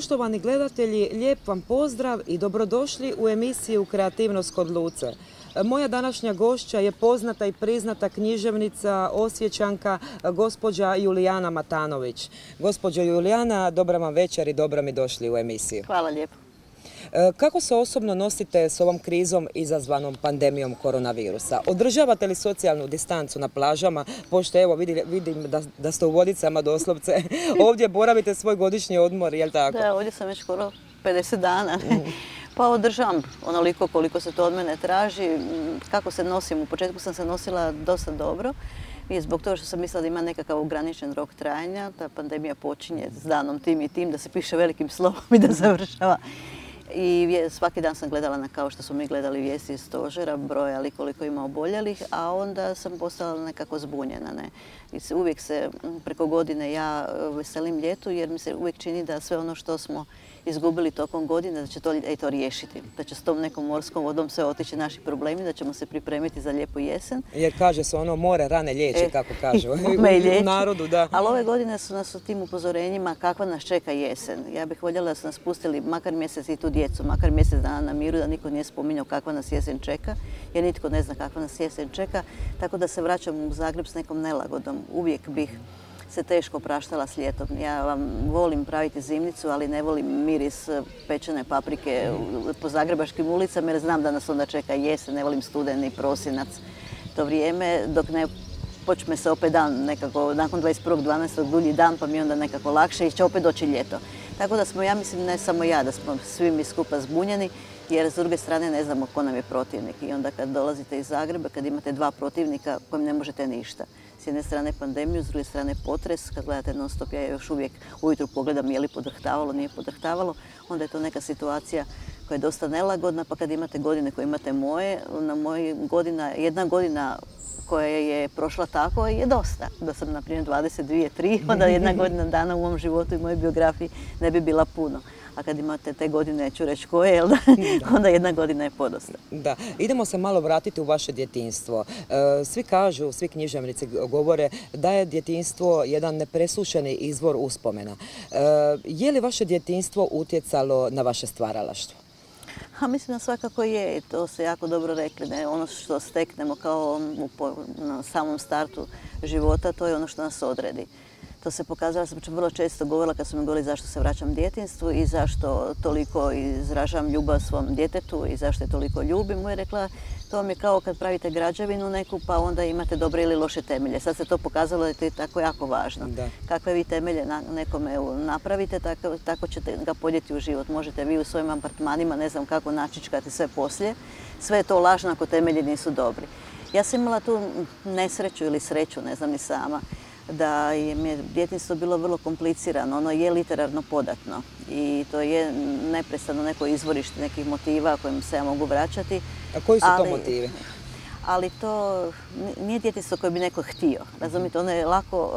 Poštovani gledatelji, lijep vam pozdrav i dobrodošli u emisiju Kreativnost kod Luce. Moja današnja gošća je poznata i priznata književnica, osjećanka, gospođa Julijana Matanović. Gospođo Julijana, dobra vam večer i dobro mi došli u emisiju. Hvala lijepo. E, kako se osobno nosite s ovom krizom izazvanom pandemijom koronavirusa? Održavate li socijalnu distancu na plažama? Pošto evo vidim da, ste u vodicama doslovce. Ovdje boravite svoj godišnji odmor, jel tako? Da, ovdje sam već skoro 50 dana. Mhm. Pa održavam onoliko koliko se to od mene traži. Kako se nosim? U početku sam se nosila dosta dobro. I zbog toga što sam mislila da ima nekakav ograničen rok trajanja, ta pandemija počinje s danom tim i tim, da se piše velikim slovom i da završava i svaki dan sam gledala na kao što smo mi gledali vijesti iz stožera, brojali koliko ima oboljelih, a onda sam postala nekako zbunjena. Ne? I uvijek se preko godine ja e, veselim ljetu jer mi se uvijek čini da sve ono što smo izgubili tokom godine, da će to, i to riješiti. Da će s tom nekom morskom vodom sve otići naši problemi, da ćemo se pripremiti za lijepu jesen. Jer kaže se ono more rane liječi, e, kako kažu u, narodu. Da. Ali ove godine su nas u tim upozorenjima kakva nas čeka jesen. Ja bih voljela da su nas pustili makar mjesec i tu djecu, makar mjesec dana na miru, da niko nije spominjao kakva nas jesen čeka, jer nitko ne zna kakva nas jesen čeka. Tako da se vraćam u Zagreb s nekom nelagodom. Uvijek bih se teško praštala s ljetom. Ja vam volim praviti zimnicu, ali ne volim miris pečene paprike po zagrebaškim ulicama jer znam da nas onda čeka jesen, ne volim studeni, prosinac, to vrijeme dok ne počne se opet dan nekako, nakon 21.12. dulji dan pa mi onda nekako lakše i će opet doći ljeto. Tako da smo, ja mislim, ne samo ja, da smo svi mi skupa zbunjeni, jer s druge strane ne znamo ko nam je protivnik. I onda kad dolazite iz Zagreba, kad imate dva protivnika kojim ne možete ništa. S jedne strane pandemiju, s druge strane potres. Kad gledate non stop, ja još uvijek ujutru pogledam je li podrhtavalo, nije podrhtavalo. Onda je to neka situacija koja je dosta nelagodna, pa kad imate godine koje imate moje, na moj godina, jedna godina koja je prošla tako je dosta. Da sam, na primjer, 22, 3, onda jedna godina dana u mom životu i mojoj biografiji ne bi bila puno a kad imate te godine, neću reći koje, onda jedna godina je podosta. Da, idemo se malo vratiti u vaše djetinstvo. E, svi kažu, svi književnici govore da je djetinstvo jedan nepresušeni izvor uspomena. E, je li vaše djetinstvo utjecalo na vaše stvaralaštvo? Ha, mislim da svakako je, to se jako dobro rekli, ne? ono što steknemo kao na samom startu života, to je ono što nas odredi. To se pokazalo, sam vrlo često govorila kad su mi govorili zašto se vraćam djetinstvu i zašto toliko izražavam ljubav svom djetetu i zašto je toliko ljubim. Mu je rekla, to vam je kao kad pravite građevinu neku pa onda imate dobre ili loše temelje. Sad se to pokazalo da je to tako jako važno. Kakve vi temelje na nekome napravite, tako, tako ćete ga podjeti u život. Možete vi u svojim apartmanima, ne znam kako načičkati sve poslije. Sve je to lažno ako temelji nisu dobri. Ja sam imala tu nesreću ili sreću, ne znam ni sama da je mi djetinstvo bilo vrlo komplicirano, ono je literarno podatno i to je neprestano neko izvorište nekih motiva kojim se ja mogu vraćati. A koji su to motivi? Ali to nije djetinstvo koje bi neko htio. Razumite, ono je lako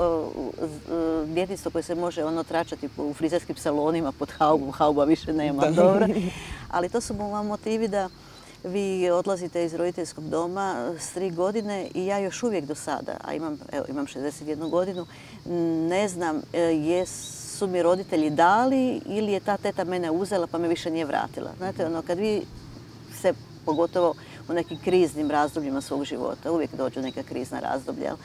djetinstvo koje se može ono tračati u frizerskim salonima pod haubu, hauba više nema, dobro. Ali to su motivi da vi odlazite iz roditeljskog doma s tri godine i ja još uvijek do sada, a imam, evo, imam 61 godinu, ne znam e, jesu mi roditelji dali ili je ta teta mene uzela pa me više nije vratila. Znate, ono, kad vi se pogotovo u nekim kriznim razdobljima svog života, uvijek dođu neka krizna razdoblja,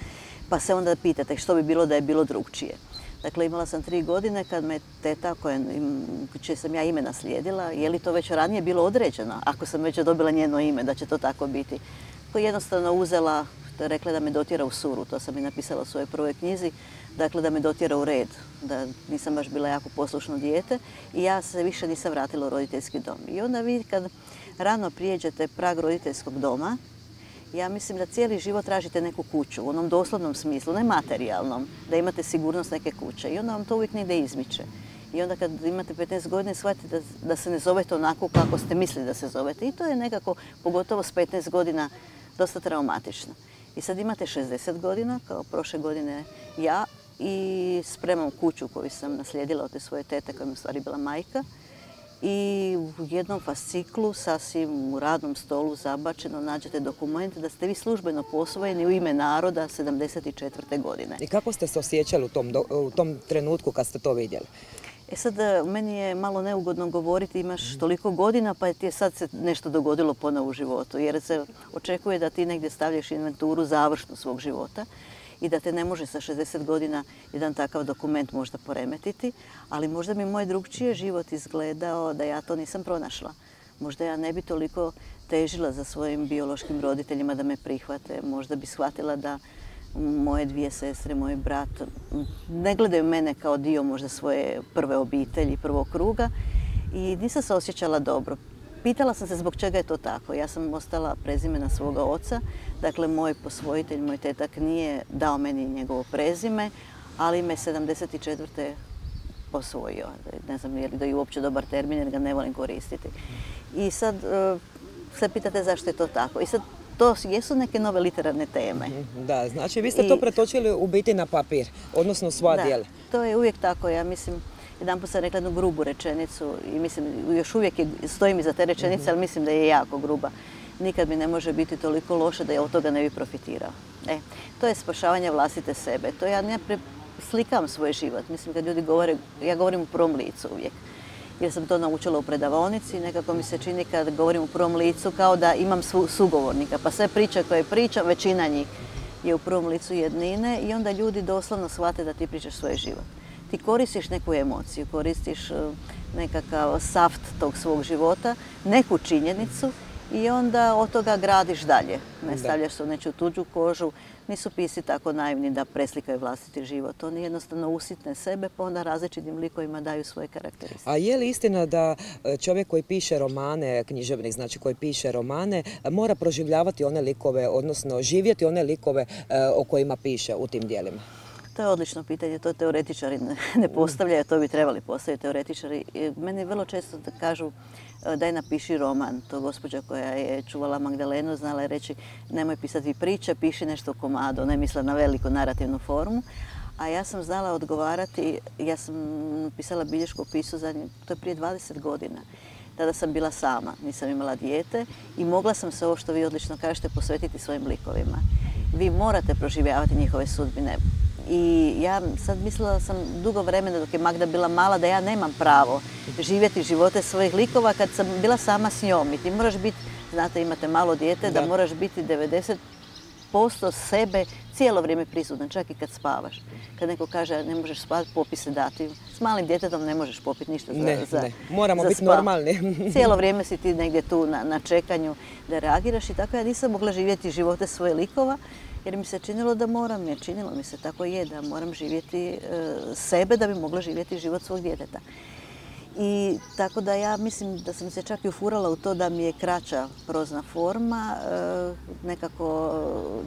pa se onda pitate što bi bilo da je bilo drugčije. Dakle, imala sam tri godine kad me teta, čije sam ja ime naslijedila, je li to već ranije bilo određeno, ako sam već dobila njeno ime, da će to tako biti. Koja jednostavno uzela, rekla da me dotjera u suru, to sam i napisala u svojoj prvoj knjizi, dakle da me dotjera u red, da nisam baš bila jako poslušno dijete i ja se više nisam vratila u roditeljski dom. I onda vi kad rano prijeđete prag roditeljskog doma, ja mislim da cijeli život tražite neku kuću, u onom doslovnom smislu, ne materijalnom, da imate sigurnost neke kuće i onda vam to uvijek negdje izmiče. I onda kad imate 15 godina shvatite da, se ne zovete onako kako ste mislili da se zovete. I to je nekako, pogotovo s 15 godina, dosta traumatično. I sad imate 60 godina, kao prošle godine ja, i spremam kuću koju sam naslijedila od te svoje tete koja mi u stvari bila majka i u jednom fasciklu, sasvim u radnom stolu zabačeno, nađete dokument da ste vi službeno posvojeni u ime naroda 74. godine. I kako ste se osjećali u tom, u tom trenutku kad ste to vidjeli? E sad, e, meni je malo neugodno govoriti, imaš toliko godina pa ti je sad se nešto dogodilo ponovo u životu. Jer se očekuje da ti negdje stavljaš inventuru završnu svog života i da te ne može sa 60 godina jedan takav dokument možda poremetiti, ali možda mi moj drugčije život izgledao da ja to nisam pronašla. Možda ja ne bi toliko težila za svojim biološkim roditeljima da me prihvate. Možda bi shvatila da moje dvije sestre, moj brat ne gledaju mene kao dio možda svoje prve obitelji, prvog kruga i nisam se osjećala dobro. Pitala sam se zbog čega je to tako. Ja sam ostala prezimena svoga oca, dakle moj posvojitelj, moj tetak nije dao meni njegovo prezime, ali me 74. posvojio. Ne znam je li da je uopće dobar termin jer ga ne volim koristiti. I sad e, se pitate zašto je to tako. I sad to jesu neke nove literarne teme. Mhm, da, znači vi ste to pretočili u biti na papir, odnosno sva da, dijela. to je uvijek tako. Ja mislim, jedan sam rekla jednu grubu rečenicu i mislim, još uvijek stojim iza te rečenice, mhm. ali mislim da je jako gruba. Nikad mi ne može biti toliko loše da ja od toga ne bi profitirao. E, to je spašavanje vlastite sebe. To ja ne slikam svoj život. Mislim, kad ljudi govore, ja govorim u prvom licu uvijek jer sam to naučila u predavonici. Nekako mi se čini kad govorim u prvom licu kao da imam sugovornika. Pa sve priče koje pričam, većina njih je u prvom licu jednine i onda ljudi doslovno shvate da ti pričaš svoj život. Ti koristiš neku emociju, koristiš e, nekakav saft tog svog života, neku činjenicu i onda od toga gradiš dalje. Ne stavljaš se u neću tuđu kožu. Nisu pisi tako naivni da preslikaju vlastiti život. Oni jednostavno usitne sebe pa onda različitim likovima daju svoje karakteristike. A je li istina da e, čovjek koji piše romane, književnik znači koji piše romane, mora proživljavati one likove, odnosno živjeti one likove e, o kojima piše u tim dijelima? To je odlično pitanje, to teoretičari ne postavljaju, to bi trebali postaviti teoretičari. Meni vrlo često kažu E, daj napiši roman. To gospođa koja je čuvala Magdalenu znala je reći nemoj pisati priče, piši nešto. Ona je mislila na veliku narativnu formu. A ja sam znala odgovarati, ja sam pisala bilješku pisu zadnje, to je prije 20 godina. Tada sam bila sama, nisam imala dijete i mogla sam se ovo što vi odlično kažete posvetiti svojim likovima. Vi morate proživljavati njihove sudbine. I ja sad mislila sam dugo vremena dok je Magda bila mala da ja nemam pravo živjeti živote svojih likova kad sam bila sama s njom. I ti moraš biti, znate imate malo dijete, da, moraš biti 90% sebe cijelo vrijeme prisutan, čak i kad spavaš. Kad neko kaže ne možeš spavati, popis se dati. S malim djetetom ne možeš popiti ništa za, ne, ne. Moramo biti normalni. cijelo vrijeme si ti negdje tu na, na čekanju da reagiraš i tako ja nisam mogla živjeti živote svoje likova jer mi se činilo da moram, jer činilo mi se tako je da moram živjeti e, sebe da bi mogla živjeti život svog djeteta. I tako da ja mislim da sam se čak i ufurala u to da mi je kraća prozna forma, e, nekako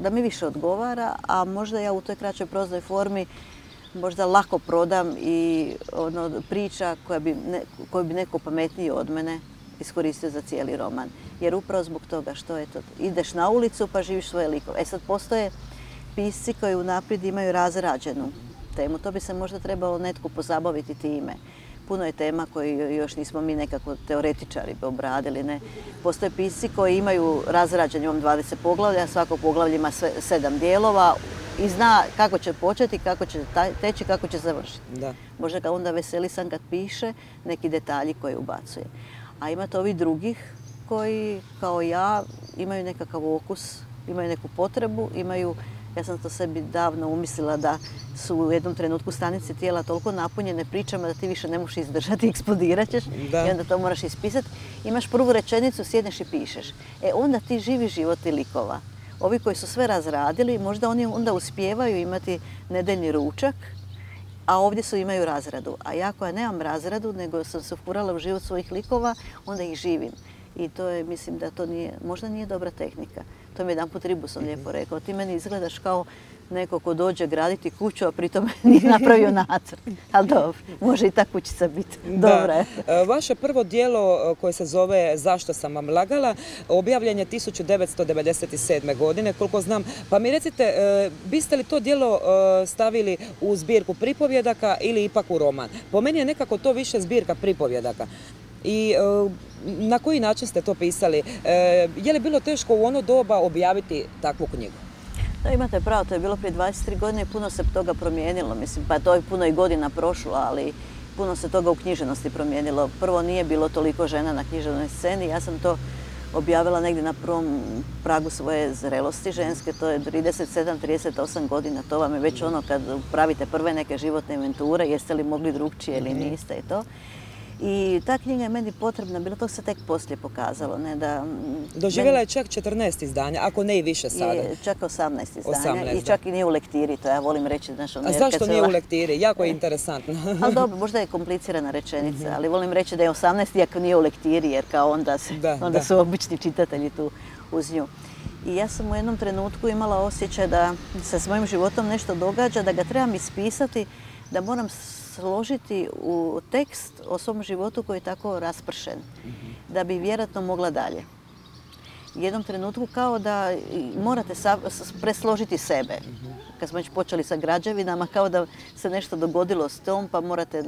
da mi više odgovara, a možda ja u toj kraćoj proznoj formi možda lako prodam i ono, priča koja bi, koju bi neko pametniji od mene iskoristio za cijeli roman. Jer upravo zbog toga što je to, ideš na ulicu pa živiš svoje likove. E sad postoje pisci koji unaprijed imaju razrađenu temu. To bi se možda trebalo netko pozabaviti time. Puno je tema koji još nismo mi nekako teoretičari obradili. Ne? Postoje pisci koji imaju razrađen, imam 20 poglavlja, svako poglavlje ima sedam dijelova i zna kako će početi, kako će teći, kako će završiti. Da. Možda ga onda veseli sam kad piše neki detalji koje ubacuje. A imate ovih drugih koji, kao ja, imaju nekakav okus, imaju neku potrebu, imaju, ja sam to sebi davno umislila da su u jednom trenutku stanice tijela toliko napunjene pričama da ti više ne možeš izdržati, eksplodirat ćeš i onda to moraš ispisati. Imaš prvu rečenicu, sjedneš i pišeš. E onda ti živi život i likova. Ovi koji su sve razradili, možda oni onda uspijevaju imati nedeljni ručak, a ovdje su imaju razradu. A ja koja nemam razradu, nego sam se ufurala u život svojih likova, onda ih živim. I to je, mislim da to nije, možda nije dobra tehnika. To mi je jedan put Ribuson lijepo rekao. Ti meni izgledaš kao neko ko dođe graditi kuću, a pritom nije napravio nacrt. Ali dobro, može i ta kućica biti. Dobra je. E, vaše prvo dijelo e, koje se zove Zašto sam vam lagala, objavljen je 1997. godine, koliko znam. Pa mi recite, e, biste li to dijelo stavili u zbirku pripovjedaka ili ipak u roman? Po meni je nekako to više zbirka pripovjedaka. I na koji način ste to pisali? Je li bilo teško u ono doba objaviti takvu knjigu? Da, imate pravo, to je bilo prije 23 godine i puno se toga promijenilo, mislim, pa to je puno i godina prošlo, ali puno se toga u književnosti promijenilo. Prvo nije bilo toliko žena na književnoj sceni, ja sam to objavila negdje na prvom pragu svoje zrelosti ženske, to je 37-38 godina, to vam je već ono kad pravite prve neke životne inventure, jeste li mogli drugčije ili mhm. niste i to. I ta knjiga je meni potrebna, bilo to se tek poslije pokazalo. Ne, da, Doživjela je čak 14 izdanja, ako ne i više sada. Je, čak 18 izdanja i čak i nije u lektiri, to ja volim reći. Znaš, A zašto nije u lektiri? Jako je interesantno. ali dobro, možda je komplicirana rečenica, mhm. ali volim reći da je 18 iako nije u lektiri, jer kao onda, onda su obični čitatelji tu uz nju. I ja sam u jednom trenutku imala osjećaj da se s mojim životom nešto događa, da ga trebam ispisati, da moram složiti u tekst o svom životu koji je tako raspršen, da bi vjerojatno mogla dalje. U jednom trenutku kao da morate presložiti sebe. Kad smo već počeli sa građevinama, kao da se nešto dogodilo s tom, pa morate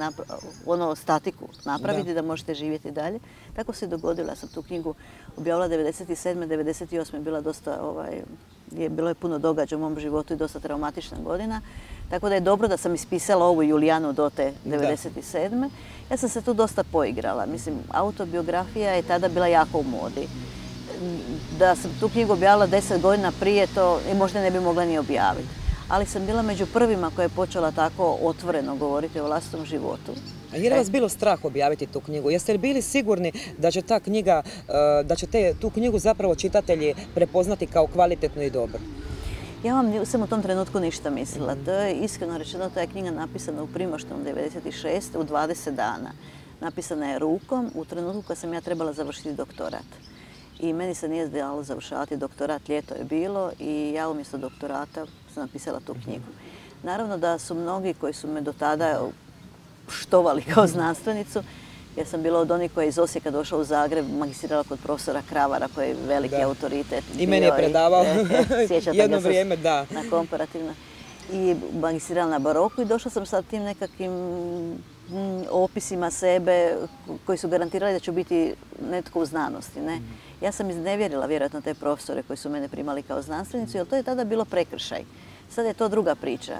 ono statiku napraviti da. možete živjeti dalje. Tako se dogodilo. Ja sam tu knjigu objavila 97. 98. bila dosta, ovaj, je, bilo je puno događa u mom životu i dosta traumatična godina. Tako da je dobro da sam ispisala ovu Julijanu do te 97. Ja sam se tu dosta poigrala. Mislim, autobiografija je tada bila jako u modi. Da sam tu knjigu objavila deset godina prije, to i možda ne bi mogla ni objaviti. Ali sam bila među prvima koja je počela tako otvoreno govoriti o vlastnom životu. A je li vas bilo strah objaviti tu knjigu? Jeste li bili sigurni da će ta knjiga, eh, da će tu knjigu zapravo čitatelji prepoznati kao kvalitetnu i dobru? Ja vam nisam u tom trenutku ništa mislila. To je iskreno rečeno, ta je knjiga napisana u Primoštom 96. u 20 dana. Napisana je rukom u trenutku kad sam ja trebala završiti doktorat. I meni se nije dalo završavati doktorat, ljeto je bilo i ja umjesto doktorata sam napisala tu knjigu. Naravno da su mnogi koji su me do tada štovali kao znanstvenicu, ja sam bila od onih koja je iz Osijeka došla u Zagreb, magistrirala kod profesora Kravara koji je veliki autoritet. I meni je predavao jedno vrijeme, da. Na komparativno. I magistrirala na baroku i došla sam sa tim nekakvim mm, opisima sebe koji su garantirali da ću biti netko u znanosti. Ne? Ja sam iznevjerila vjerojatno te profesore koji su mene primali kao znanstvenicu, jer to je tada bilo prekršaj. Sad je to druga priča.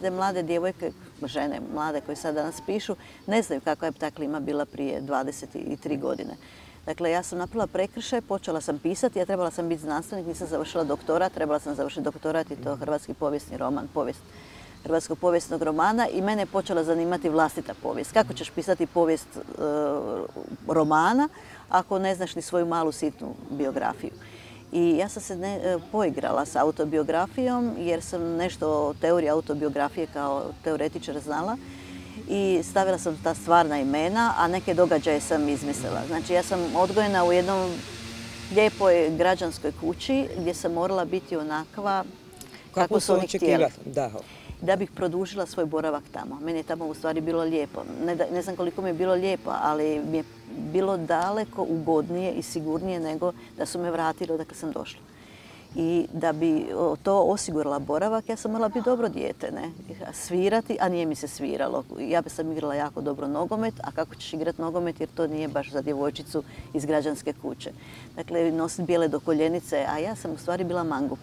te mlade djevojke, žene mlade koje sad danas pišu, ne znaju kakva je ta klima bila prije 23 godine. Dakle, ja sam napravila prekršaj, počela sam pisati, ja trebala sam biti znanstvenik, nisam završila doktorat, trebala sam završiti doktorat i to hrvatski povijesni roman, povijest hrvatskog povijesnog romana i mene je počela zanimati vlastita povijest. Kako ćeš pisati povijest e, romana ako ne znaš ni svoju malu sitnu biografiju? I ja sam se e, poigrala sa autobiografijom jer sam nešto o teoriji autobiografije kao teoretičar znala i stavila sam ta stvarna imena, a neke događaje sam izmislila. Znači ja sam odgojena u jednom lijepoj građanskoj kući gdje sam morala biti onakva kako, su oni htjeli. Da da bih produžila svoj boravak tamo. Meni je tamo u stvari bilo lijepo. Ne, znam koliko mi je bilo lijepo, ali mi je bilo daleko ugodnije i sigurnije nego da su me vratili odakle sam došla. I da bi to osigurala boravak, ja sam morala biti dobro dijete, ne? Svirati, a nije mi se sviralo. Ja bi sam igrala jako dobro nogomet, a kako ćeš igrati nogomet jer to nije baš za djevojčicu iz građanske kuće. Dakle, nositi bijele do koljenice, a ja sam u stvari bila mangup.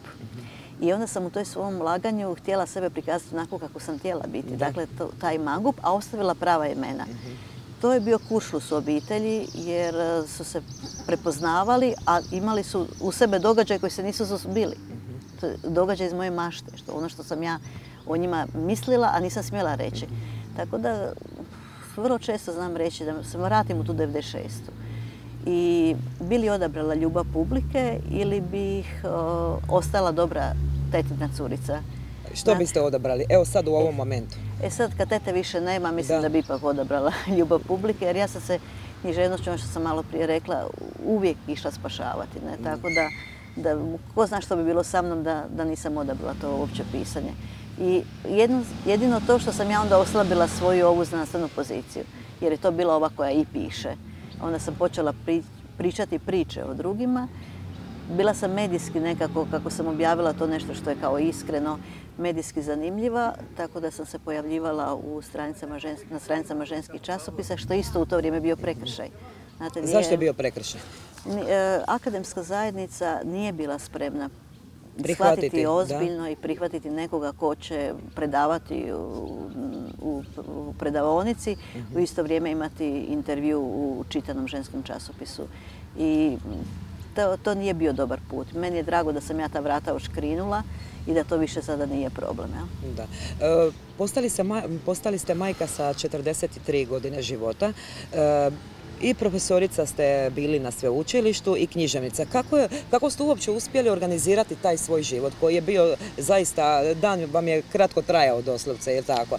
I onda sam u toj svom laganju htjela sebe prikazati onako kako sam htjela biti. Dakle, taj mangup, a ostavila prava imena. Mhm. To je bio kuršlus u obitelji jer e, su se prepoznavali, a imali su u sebe događaj koji se nisu zbili. Mhm. Događaj iz moje mašte, što ono što sam ja o njima mislila, a nisam smjela reći. Mhm. Tako da vrlo često znam reći da se vratim u tu 96 i bili odabrala ljubav publike ili bih ostala dobra tetina curica. Što biste odabrali? Evo sad u ovom momentu. E sad kad tete više nema, mislim da, bi ipak odabrala ljubav publike, jer ja sam se književnošću, ono što sam malo prije rekla, uvijek išla spašavati. Ne? Tako da, da, ko zna što bi bilo sa mnom da, da nisam odabrala to uopće pisanje. I jedino to što sam ja onda oslabila svoju ovu znanstvenu poziciju, jer je to bila ova koja i piše. Onda sam počela pričati priče o drugima. Bila sam medijski nekako, kako sam objavila to nešto što je kao iskreno, medijski zanimljiva, tako da sam se pojavljivala u stranicama na stranicama ženskih časopisa, što isto u to vrijeme bio prekršaj. Zašto je bio prekršaj? E, akademska zajednica nije bila spremna shvatiti ozbiljno i prihvatiti nekoga ko će predavati u, u, predavonici, u isto vrijeme imati intervju u čitanom ženskom časopisu. I to, nije bio dobar put. Meni je drago da sam ja ta vrata oškrinula i da to više sada nije problem. Da. E, postali, ste majka sa 43 godine života. E, i profesorica ste bili na sveučilištu i književnica. Kako, je, kako ste uopće uspjeli organizirati taj svoj život koji je bio zaista, dan vam je kratko trajao doslovce, je tako?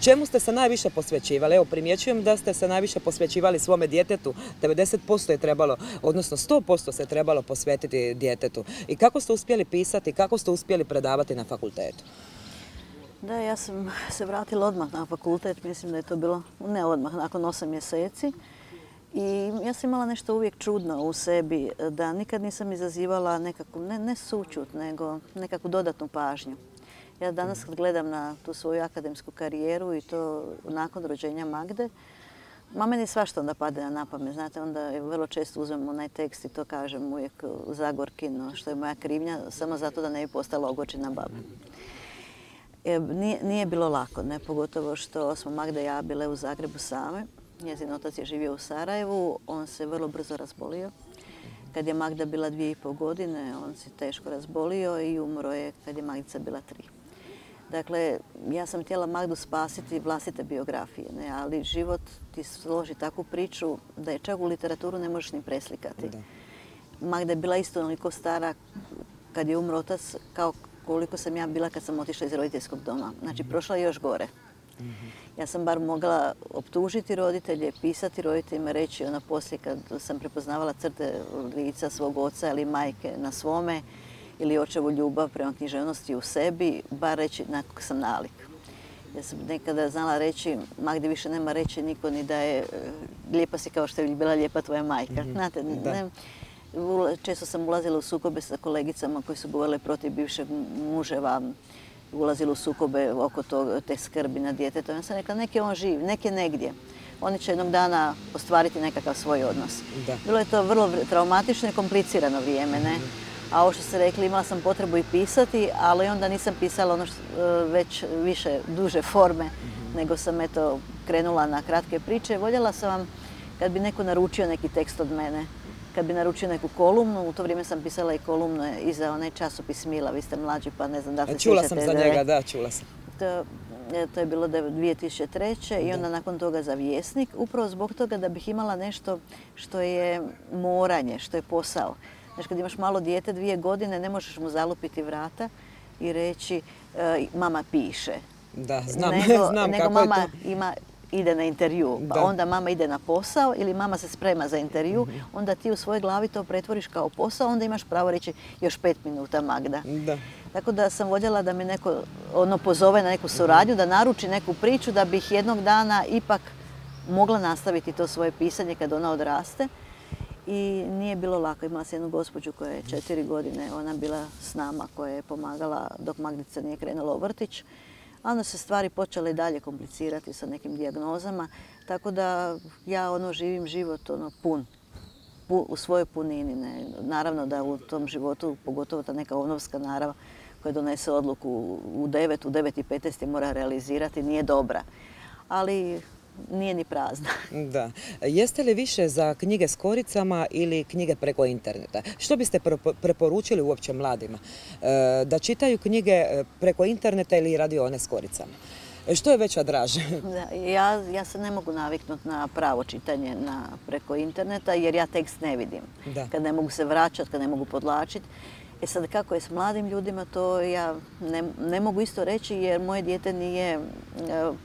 Čemu ste se najviše posvećivali? Evo, primjećujem da ste se najviše posvećivali svome djetetu. 90% je trebalo, odnosno 100% se trebalo posvetiti djetetu. I kako ste uspjeli pisati, kako ste uspjeli predavati na fakultetu? Da, ja sam se vratila odmah na fakultet, mislim da je to bilo, ne odmah, nakon 8 mjeseci. I ja sam imala nešto uvijek čudno u sebi, da nikad nisam izazivala nekakvu, ne, ne sučut, nego nekakvu dodatnu pažnju. Ja danas kad gledam na tu svoju akademsku karijeru i to nakon rođenja Magde, Ma meni svašta onda pade na pamet, znate, onda vrlo često uzmem onaj tekst i to kažem uvijek zagorkino, što je moja krivnja, samo zato da ne bi postala ogočina baba. E, nije, nije, bilo lako, ne, pogotovo što smo Magda i ja bile u Zagrebu same Njezin otac je živio u Sarajevu, on se vrlo brzo razbolio. Kad je Magda bila dvije i pol godine, on se teško razbolio i umro je kad je Magdica bila tri. Dakle, ja sam htjela Magdu spasiti vlastite biografije, ne? ali život ti složi takvu priču da je čak u literaturu ne možeš ni preslikati. Magda je bila isto onoliko stara kad je umro otac kao koliko sam ja bila kad sam otišla iz roditeljskog doma. Znači, prošla je još gore. Ja sam bar mogla optužiti roditelje, pisati roditeljima, reći ona poslije kad sam prepoznavala crte lica svog oca ili majke na svome ili očevu ljubav prema književnosti u sebi, bar reći na sam nalik. Ja sam nekada znala reći, ma gdje više nema reći niko ni da je e, lijepa si kao što je bila lijepa tvoja majka. Mhm. Znate, često sam ulazila u sukobe sa kolegicama koji su govorile protiv bivšeg muževa, ulazili u sukobe oko te skrbi na djetetom. Ja sam rekla, neki on živ, neki negdje. Oni će jednog dana ostvariti nekakav svoj odnos. Bilo je to vrlo traumatično i komplicirano vrijeme, ne? A ovo što ste rekli, imala sam potrebu i pisati, ali onda nisam pisala ono što, e, već više duže forme, mhm. nego sam eto krenula na kratke priče. Voljela sam vam kad bi neko naručio neki tekst od mene, kad bi naručio neku kolumnu, u to vrijeme sam pisala i kolumne i za onaj časopis Mila, vi ste mlađi pa ne znam da se Čula sam za njega, da, čula sam. To, e, to je bilo 2003. i onda nakon toga za vjesnik, upravo zbog toga da bih imala nešto što je moranje, što je posao. Znači kad imaš malo dijete dvije godine ne možeš mu zalupiti vrata i reći e, mama piše. Da, znam, nego, znam nego mama ima ide na intervju, pa onda mama ide na posao ili mama se sprema za intervju, mhm. onda ti u svojoj glavi to pretvoriš kao posao, onda imaš pravo reći još pet minuta Magda. Tako da sam voljela da me neko ono pozove na neku suradnju, da naruči neku priču, da bih jednog dana ipak mogla nastaviti to svoje pisanje kad ona odraste. I nije bilo lako. Imala sam jednu gospođu koja je četiri godine, ona bila s nama, koja je pomagala dok Magdica nije krenula u vrtić onda se stvari počele dalje komplicirati sa nekim dijagnozama, tako da ja ono živim život ono pun, u svojoj punini. Naravno da u tom životu, pogotovo ta neka onovska narav koja donese odluku u 9, u 9 i 15 mora realizirati, nije dobra. Ali nije ni prazna. Da. Jeste li više za knjige s koricama ili knjige preko interneta? Što biste preporučili uopće mladima? E, da čitaju knjige e, preko interneta ili radione s koricama? E, što je veća draže? ja, ja se ne mogu naviknuti na pravo čitanje na, preko interneta jer ja tekst ne vidim. Kad ne mogu se vraćati, kad ne mogu podlačiti. E sad kako je s mladim ljudima, to ja ne, mogu isto reći jer moje dijete nije e,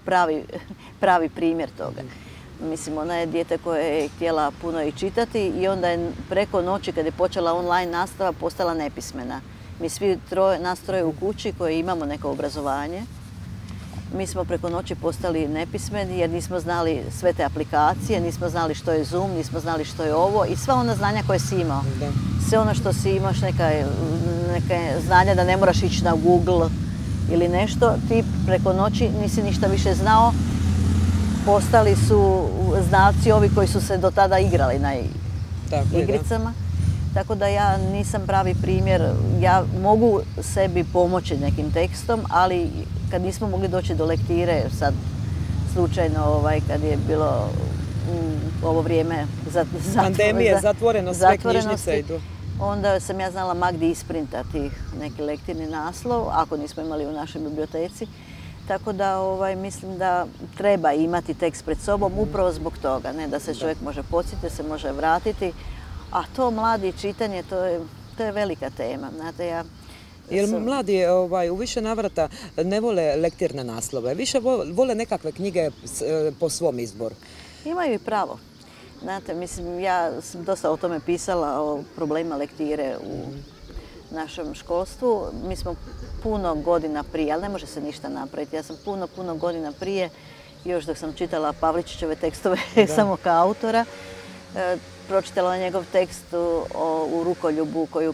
pravi, pravi primjer toga. Mislim, ona je dijete koje je htjela puno i čitati i onda je preko noći kad je počela online nastava postala nepismena. Mi svi troje, nas troje u kući koji imamo neko obrazovanje, mi smo preko noći postali nepismeni jer nismo znali sve te aplikacije, nismo znali što je Zoom, nismo znali što je ovo i sva ona znanja koje si imao. Sve ono što si imaš, neka, neke znanja da ne moraš ići na Google ili nešto, ti preko noći nisi ništa više znao. Postali su znalci ovi koji su se do tada igrali na igricama. Tako da ja nisam pravi primjer, ja mogu sebi pomoći nekim tekstom, ali kad nismo mogli doći do lektire, sad slučajno ovaj, kad je bilo u ovo vrijeme za, Pandemije, zatvoreno, sve knjižnice idu. Onda sam ja znala Magdi isprintati neki lektirni naslov, ako nismo imali u našoj biblioteci. Tako da ovaj, mislim da treba imati tekst pred sobom upravo zbog toga, ne da se čovjek može podsjetiti, se može vratiti, a to mladi čitanje, to je, to je velika tema. Znate, ja jer mladi ovaj, u više navrata ne vole lektirne naslove, više vole nekakve knjige e, po svom izboru. Imaju i pravo. Znate, mislim, ja sam dosta o tome pisala, o problema lektire u našem školstvu. Mi smo puno godina prije, ali ne može se ništa napraviti. Ja sam puno, puno godina prije, još dok sam čitala Pavličićeve tekstove samo kao autora, pročitala njegov tekst u Rukoljubu koji je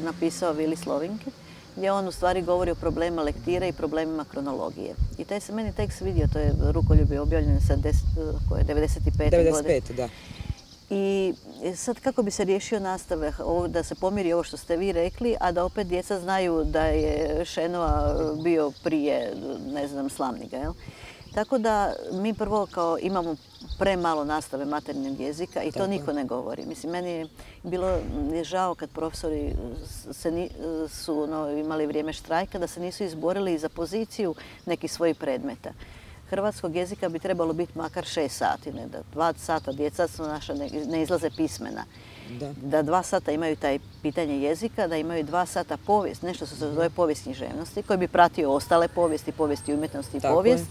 napisao Vili Slovinki gdje on u stvari govori o problemima lektire i problemima kronologije. I taj se meni tekst vidio, to je Rukoljub je objavljen sa koje, 95. 95, da. I sad kako bi se riješio nastave, da se pomiri ovo što ste vi rekli, a da opet djeca znaju da je Šenova bio prije, ne znam, Slavniga, jel? Tako da mi prvo kao imamo premalo nastave materinjeg jezika i to niko ne govori. Mislim, meni je bilo žao kad profesori se su ono, imali vrijeme štrajka da se nisu izborili za poziciju nekih svojih predmeta. Hrvatskog jezika bi trebalo biti makar šest sati, ne da dva sata djeca su naša ne, izlaze pismena. Da. dva sata imaju taj pitanje jezika, da imaju dva sata povijest, nešto što se zove povijest književnosti, koji bi pratio ostale povijesti, povijesti umjetnosti i povijest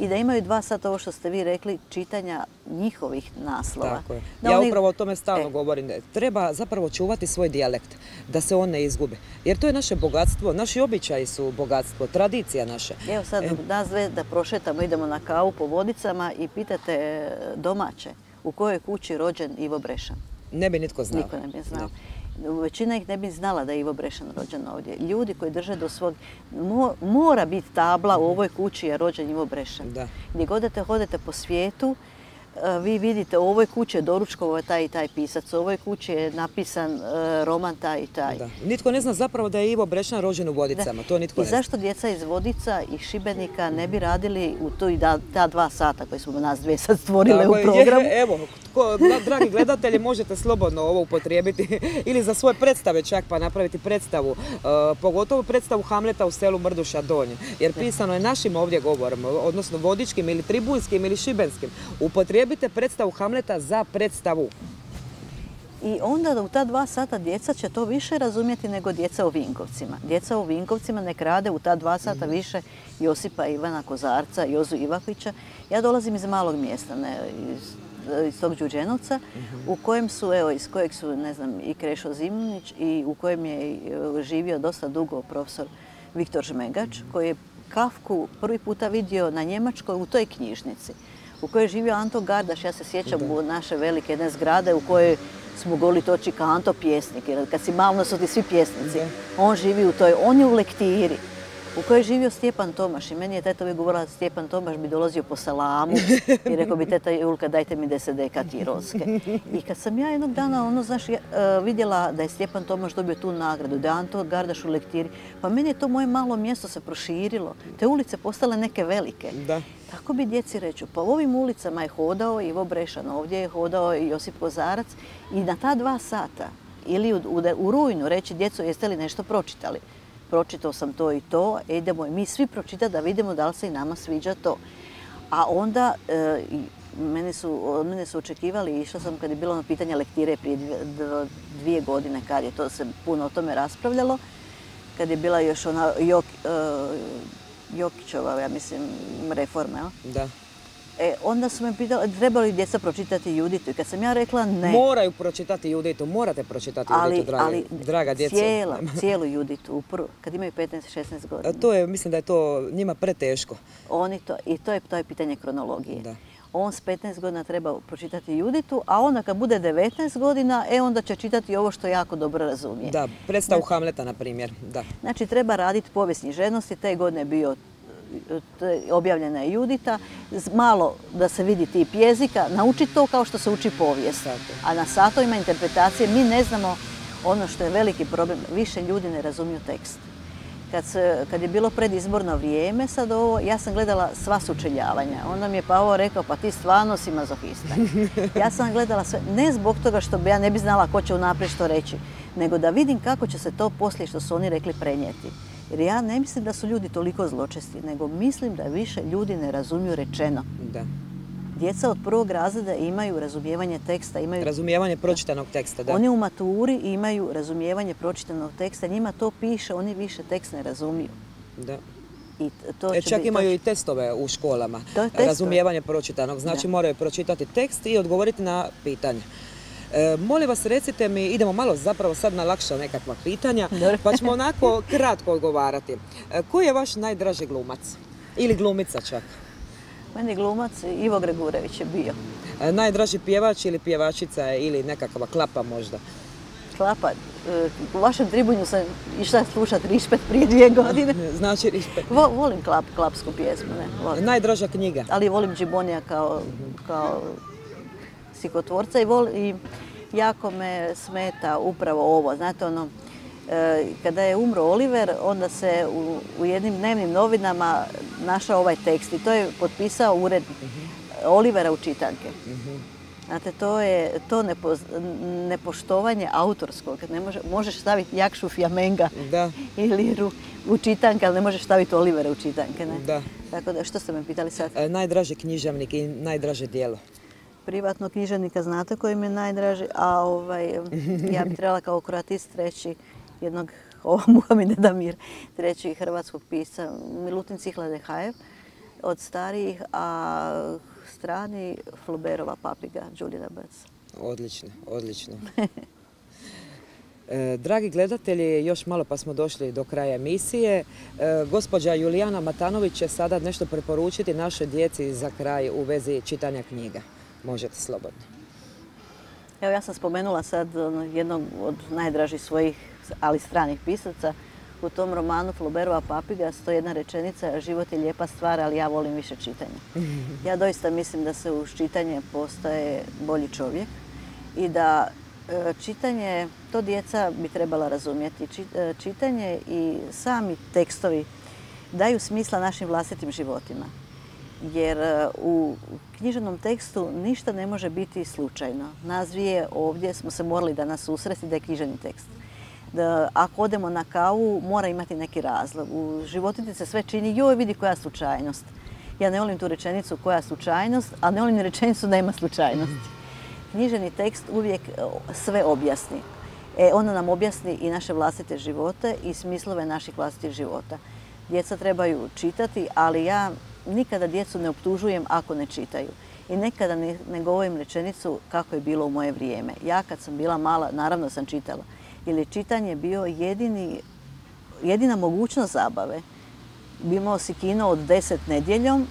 i da imaju dva sata ovo što ste vi rekli, čitanja njihovih naslova. Tako je. ja upravo o tome stalno e. govorim. Treba zapravo čuvati svoj dijalekt, da se on ne izgubi. Jer to je naše bogatstvo, naši običaji su bogatstvo, tradicija naša. Evo sad e. nas dve da prošetamo, idemo na kavu po vodicama i pitate domaće u kojoj kući rođen Ivo Brešan. Ne bi nitko znao. Niko ne bi znao većina ih ne bi znala da je Ivo Brešan rođen ovdje. Ljudi koji drže do svog, mora biti tabla u ovoj kući je rođen Ivo Brešan. Da. Gdje godete, hodete po svijetu, E, vi vidite u ovoj kući je doručkovo taj i taj pisac, u ovoj kući je napisan e, roman taj i taj. Nitko ne zna zapravo da je Ivo Brešan rođen u Vodicama, to nitko I zašto djeca iz Vodica i Šibenika ne bi radili u ta dva sata koje smo nas dvije sad stvorile u programu? evo, dragi gledatelji, možete slobodno ovo upotrijebiti ili za svoje predstave čak pa napraviti predstavu, e, pogotovo predstavu Hamleta u selu Mrduša Donje, jer pisano je našim ovdje govorom, odnosno vodičkim ili tribunskim ili šibenskim. Upotrijebite predstavu Hamleta za predstavu. I onda u ta dva sata djeca će to više razumjeti nego djeca u Vinkovcima. Djeca u Vinkovcima nek rade u ta dva sata mhm. više Josipa Ivana Kozarca, Jozu Ivakovića. Ja dolazim iz malog mjesta, ne, iz, tog Đuđenovca, mhm. u kojem su, evo, iz kojeg su, ne znam, i Krešo Zimunić i u kojem je e, živio dosta dugo profesor Viktor Žmegač, koji je Kafku prvi puta vidio na Njemačkoj u toj knjižnici u kojoj je živio Anto Gardaš. Ja se sjećam u naše velike jedne zgrade u kojoj smo goli toči kao Anto pjesnik, jer kad si malo su ti svi pjesnici. On živi u toj, on je u lektiri u kojoj je živio Stjepan Tomaš i meni je teta uvijek govorila da Stjepan Tomaš bi dolazio po salamu i rekao bi teta Julka dajte mi deset deka tirovske. I kad sam ja jednog dana ono, znaš, e, vidjela da je Stjepan Tomaš dobio tu nagradu, da je Anto Gardaš u lektiri, pa meni je to moje malo mjesto se proširilo. Te ulice postale neke velike. Da. Tako bi djeci reću, pa u ovim ulicama je hodao Ivo Brešan, ovdje je hodao i Josip Kozarac i na ta dva sata ili u, u rujnu reći djeco jeste li nešto pročitali pročitao sam to i to, e, idemo i mi svi pročitati da vidimo da li se i nama sviđa to. A onda, e, mene su, od mene su očekivali, išla sam kad je bilo na pitanje lektire prije dvije, godine, kad je to se puno o tome raspravljalo, kad je bila još ona Jok, e, Jokićova, ja mislim, reforma. E, onda su me pitali, treba li djeca pročitati Juditu? I kad sam ja rekla ne. Moraju pročitati Juditu, morate pročitati Juditu, draga djeca. Cijela, cijelu Juditu, kad imaju 15-16 godina. To je, mislim da je to njima preteško. Oni to, I to je, to je pitanje kronologije. Da. On s 15 godina treba pročitati Juditu, a onda kad bude 19 godina, e onda će čitati ovo što jako dobro razumije. Da, predstavu Hamleta, na primjer. Da. Znači, treba raditi povijesni ženosti. Te godine je bio objavljena je Judita, malo da se vidi tip jezika, nauči to kao što se uči povijest. A na satovima interpretacije mi ne znamo Ono što je veliki problem, više ljudi ne razumiju tekst. Kad, kad je bilo predizborno vrijeme sad ovo, ja sam gledala sva sučeljavanja. Onda mi je Pavo rekao, pa ti stvarno si mazohista. Ja sam gledala sve, ne zbog toga što bi ja ne bi znala ko će unaprijed što reći, nego da vidim kako će se to poslije što su oni rekli prenijeti. Jer ja ne mislim da su ljudi toliko zločesti, nego mislim da više ljudi ne razumiju rečeno. Da. Djeca od prvog razreda imaju razumijevanje teksta, imaju... Razumijevanje pročitanog teksta, da. Oni u maturi imaju razumijevanje pročitanog teksta, njima to piše, oni više tekst ne razumiju. Da. I to e, čak imaju i testove u školama. Razumijevanje pročitanog. Znači moraju pročitati tekst i odgovoriti na pitanje. E, molim vas, recite mi, idemo malo zapravo sad na lakša nekakva pitanja, pa ćemo onako kratko odgovarati. E, koji je vaš najdraži glumac? Ili glumica čak? Meni glumac Ivo Gregurević je bio. E, najdraži pjevač ili pjevačica ili nekakva klapa možda? Klapa, u vašem tribunju sam išla slušati Rišpet prije dvije godine. Znači Rišpet. volim klap, klapsku pjesmu, ne. Najdraža knjiga? Ali volim Džibonija kao, kao psihotvorca i, i jako me smeta upravo ovo. Znate, ono, e, kada je umro Oliver, onda se u, jednim dnevnim novinama našao ovaj tekst i to je potpisao ured Olivera u čitanke. Znate, to je to nepoštovanje autorskog. Ne možeš staviti Jakšu Fjamenga ili u čitanke, ali ne možeš staviti Olivera u čitanke. Ne? Da. Tako da, što ste me pitali sad? E, najdraži književnik i najdraže dijelo privatno književnika znate koji mi je najdraži, a ovaj, ja bi trebala kao kroatist reći jednog, ovo Muhammed Damir, treći hrvatskog pisa, Milutin Cihladehajev, od starijih, a strani Fluberova papiga, Juliana Bec. Odlično, odlično. E, dragi gledatelji, još malo pa smo došli do kraja emisije. E, gospođa Julijana Matanović će sada nešto preporučiti našoj djeci za kraj u vezi čitanja knjiga. Možete slobodno. Evo ja sam spomenula sad ono, jednog od najdražih svojih, ali stranih pisaca. U tom romanu Floberova papiga stoji jedna rečenica život je lijepa stvar, ali ja volim više čitanja. Ja doista mislim da se uz čitanje postaje bolji čovjek i da e, čitanje, to djeca bi trebala razumjeti. E, čitanje i sami tekstovi daju smisla našim vlastitim životima jer e, u književnom tekstu ništa ne može biti slučajno. Nas dvije ovdje smo se morali danas susresti da je književni tekst. Da ako odemo na kavu mora imati neki razlog. U životiti se sve čini, joj vidi koja slučajnost. Ja ne volim tu rečenicu koja slučajnost, a ne volim ni rečenicu da ima slučajnosti. Književni tekst uvijek e, sve objasni. E, ono nam objasni i naše vlastite živote i smislove naših vlastitih života. Djeca trebaju čitati, ali ja nikada djecu ne optužujem ako ne čitaju. I nekada ne, govorim rečenicu kako je bilo u moje vrijeme. Ja kad sam bila mala, naravno sam čitala. Jer je čitanje bio jedini, jedina mogućnost zabave. Imao si kino od deset nedjeljom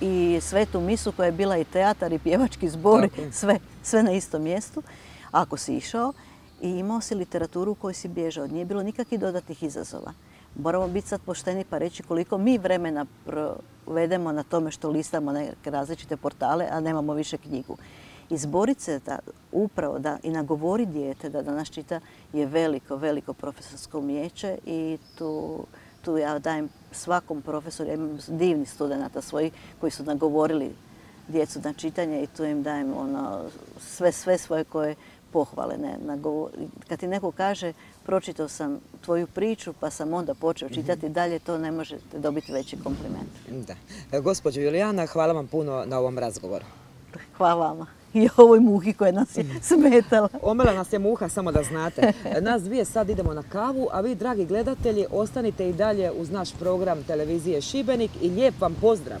i svetu misu koja je bila i teatar i pjevački zbor, sve, sve na istom mjestu, ako si išao. I imao si literaturu u kojoj si bježao. Nije bilo nikakvih dodatnih izazova. Moramo biti sad pošteni pa reći koliko mi vremena provedemo na tome što listamo neke različite portale, a nemamo više knjigu. Izboriti se da upravo da i nagovori dijete da danas čita je veliko, veliko profesorsko umijeće i tu, tu ja dajem svakom profesoru, ja imam divni studenta svoji koji su nagovorili djecu na čitanje i tu im dajem ono, sve, sve svoje koje pohvale. Ne, kad ti neko kaže pročitao sam tvoju priču pa sam onda počeo čitati mhm. dalje, to ne možete dobiti veći kompliment. Da. E, gospođo Julijana, hvala vam puno na ovom razgovoru. Hvala vama. I ovoj muhi koja nas je mhm. smetala. Omela nas je muha, samo da znate. Nas dvije sad idemo na kavu, a vi, dragi gledatelji, ostanite i dalje uz naš program televizije Šibenik i lijep vam pozdrav!